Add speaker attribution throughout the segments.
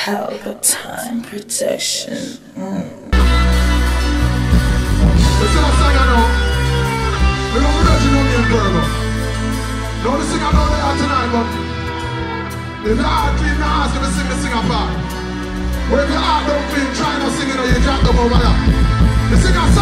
Speaker 1: Palpatine protection. Mm.
Speaker 2: You. The know tonight, but if your heart clean, now ask them to sing the sing apart. But if your heart don't clean, try not singing or you drop them over. The singer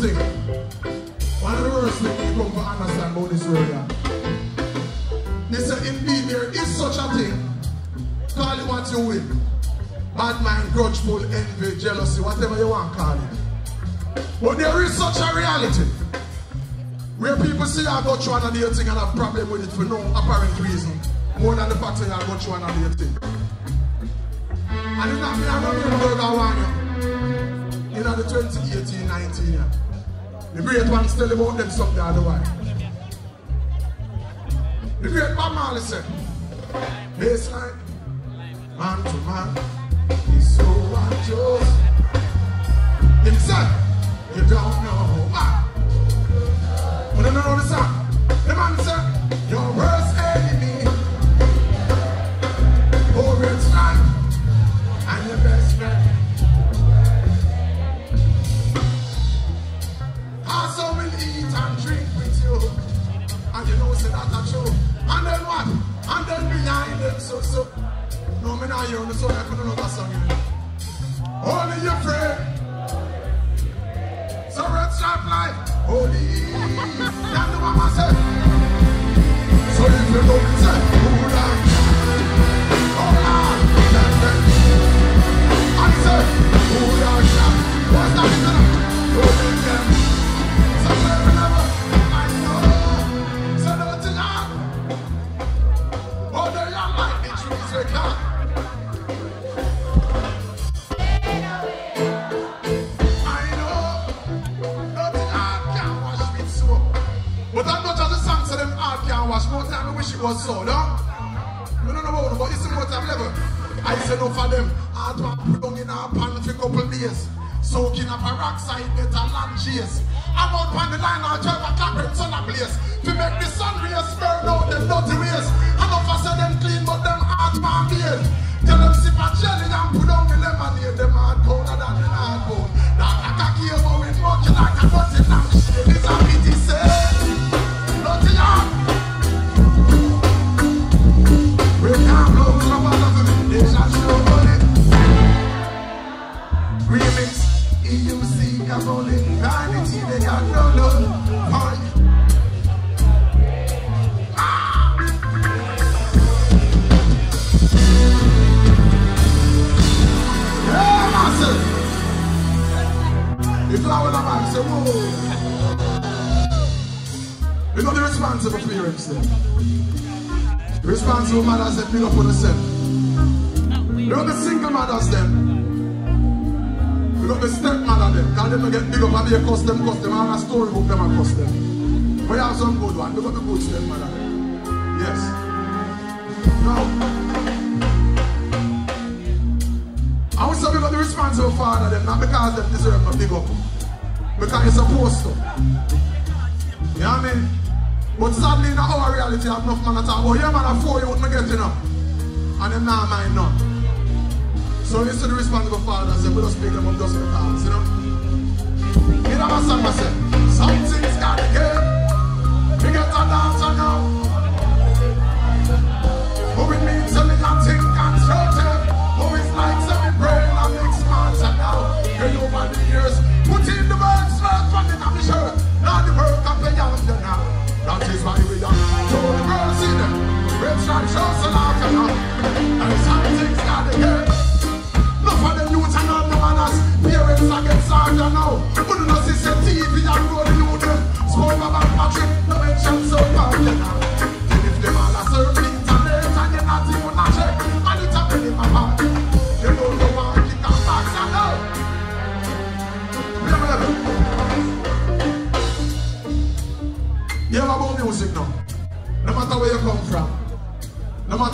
Speaker 2: thing, one of the worst thing you come to understand about this world, yeah. They say, indeed, there is such a thing. Call it what you will. Bad mind, grudgeful, envy, jealousy, whatever you want, call it. But there is such a reality. Where people say I go through another thing and have problem with it for no apparent reason. More than the fact that I go through another thing. And it's not me, I don't remember I want you. Know the 2018, 19 year. The great ones tell about them something otherwise. The great Bob Marley said, baseline, man to man, is so unjust. Him said, you don't know so, so. No, me not hear the song, I couldn't know that song. Was so, no? Don't know about it, but it's more time level. I say no for them. Hard man put down in a pan for a couple days. Soaking up a peroxide, better land chase. I'm out on the line, I'll drive a clap and sun a If I were a man, say, whoa. You know the responsible parents then. The responsible mothers that pick up on themselves. You know the single mothers then. You know the stepmother them. Cause them get big up and be a custom custom. And a storybook them and custom. But you have some good one. Look at the good stepmother. Yes. Now, I say we got the responsible father them, not because they deserve a big up. Because you're supposed to. You know what I mean? But sadly in our reality, I have enough man to talk about. Oh, yeah man, I four you wouldn't get enough. And them not mind none. So instead of the responsible fathers, they will just pick them up just because, you know? You know what song I said? Some things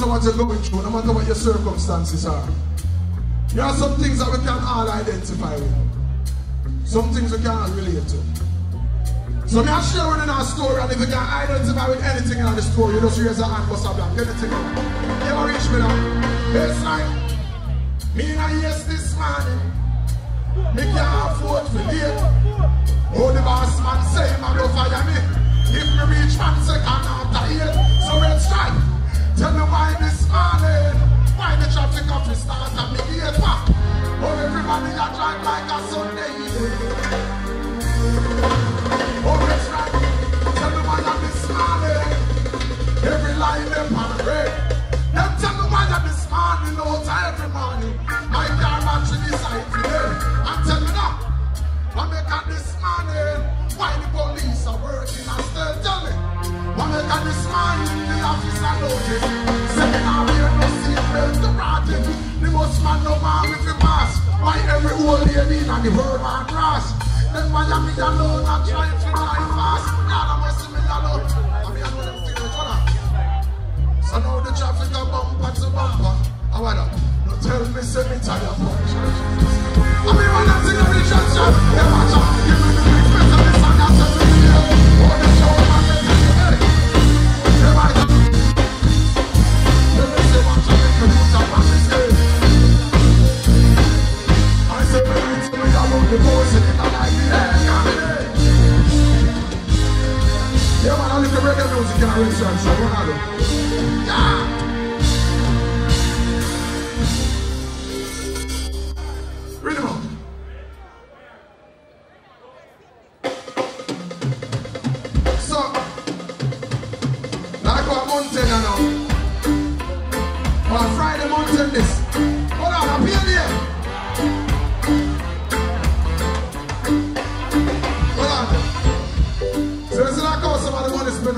Speaker 2: matter what you're going through, no matter what your circumstances are, there are some things that we can all identify with. Some things we can't relate to. So me I share with you our story and if you can identify with anything in the story, you just raise a hand, bust a blank, anything. You ever reach me now? Baseline. Me and I yes this morning. Me can't afford to late. Oh, the boss man say, man, don't fire me. If me reach one second after eight, so red strike. Tell me office start at me back. Oh, everybody a drive like a Sunday. Oh, red strike. Tell me why I'm this morning. Every line them red. Them tell me why I'm this no time every morning. My car battery decide today. And tell me now, what make up this morning? Why the police are working and still tell me? What make up this morning? The officer notice. Say old lady in the world man cross? Then why am I alone and trying to drive fast? God, I must see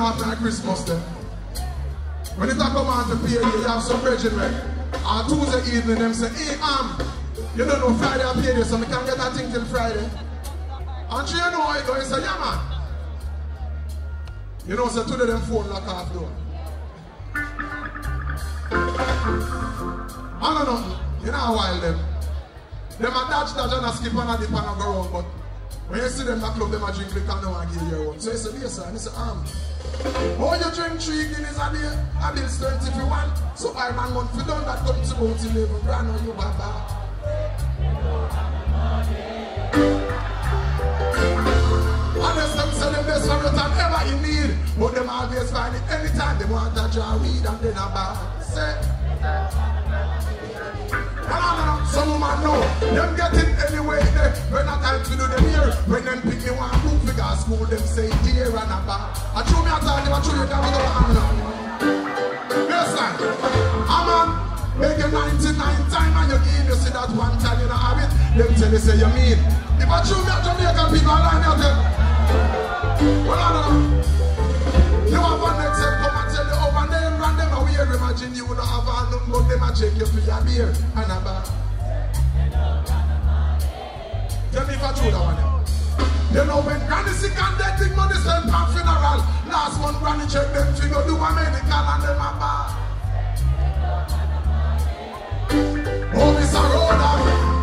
Speaker 2: after Christmas then. When it come on to pay you, have some right? On Tuesday evening, them say, hey, um, you don't know Friday I pay you, so we can't get that thing till Friday. And you know how it goes, say, yeah man. You know, so today them phone lock off door. I don't know, you know how wild them. Them a dodge, dodge, and a skip and a dip and a go wrong, but when you see them that club, them a drink liquor and they want give you one. So you say, yes sir, and you say, um, Oh, you drink three guineas a day, a bill's 20 if you want. So I man month for done that come to about 11 grand on you baba. Honest them say the best for time ever in need. But them always find it anytime they want to draw weed and then a bar. Say. No. Them get it anyway. They, when a time to do them here. When them pick me one book figure school, them say dear and a bar. I true me a tell them, I true you down with the hand now. Sir. I'm on. Make you 99 time and you give you see that one time you don't have it. Them tell you say you mean. If I true me a Jamaican people, I line out them. Well, I don't. You have a next set, come and tell you over them, run them away. Imagine you don't have a number, them a check you for your beer and a bar. If I true that one. You know when granny sick and dead, big money spent on funeral. Last one granny check them to go do a medical and them a bar. Oh, Miss a roller.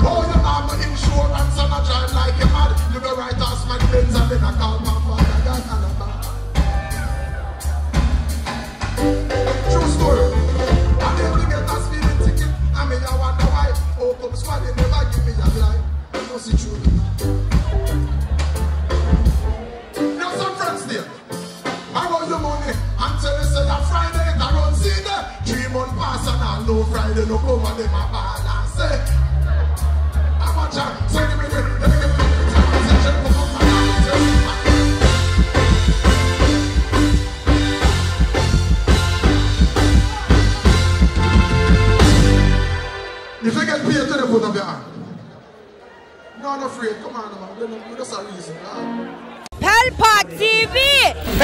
Speaker 2: Oh, you have insurance and a drive like a mad. You go right off my Benz and then I call my Now, some friends there. I want your money until they say that Friday, I don't see them. Three months pass and I know Friday, no come and them a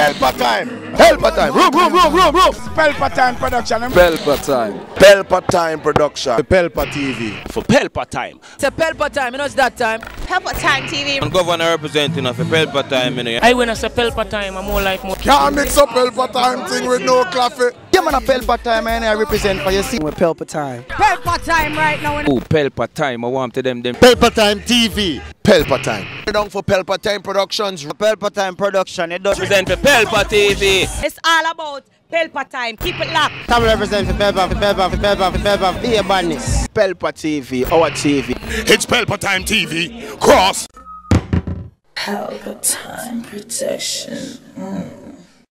Speaker 3: Pelpa time. Pelpa time. Room, room, room, room, room.
Speaker 4: Pelpa Time Production.
Speaker 5: Pelpa time.
Speaker 3: Pelpa time production. Pelpa TV.
Speaker 6: For Pelpa Time.
Speaker 7: It's a Pelpa time, you know it's that time.
Speaker 8: Pelpa Time TV.
Speaker 6: I'm governor representing of Pelpa Time, you know.
Speaker 9: I when I say Pelpa time, I'm more like more.
Speaker 2: Can't mix up Pelpa time thing with no coffee.
Speaker 3: Yeah, man, a Pelpa time, man. I represent for you. See,
Speaker 7: With Pelpa time.
Speaker 8: Pelpa Time right now.
Speaker 5: Oh, Pelpa time. I want to them them.
Speaker 3: Pelpa time TV. Pelpa time. Down for Pelpa time productions.
Speaker 7: Pelpa time production. It does
Speaker 6: Represent for Pelpa TV.
Speaker 8: It's all about Pelpa Time. Keep it locked.
Speaker 7: Come represent for Pelpa, for Pelpa, for Pelpa, for Pelpa. Be a badness.
Speaker 3: Pelpa TV. Our TV.
Speaker 2: It's Pelpa time TV. Cross.
Speaker 1: Palpatine protection. Mm.